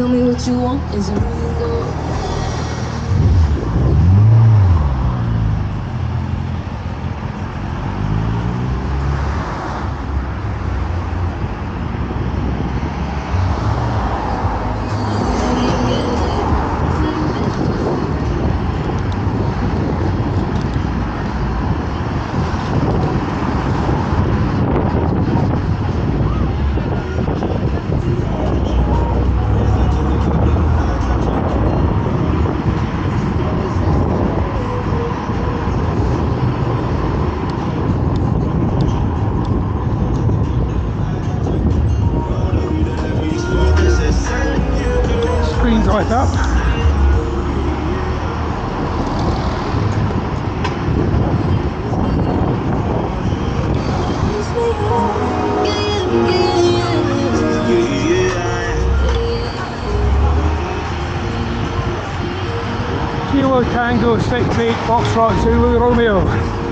Tell me what you want, is? Right up. Kilo Tango 68 Foxtrot Zulu Romeo.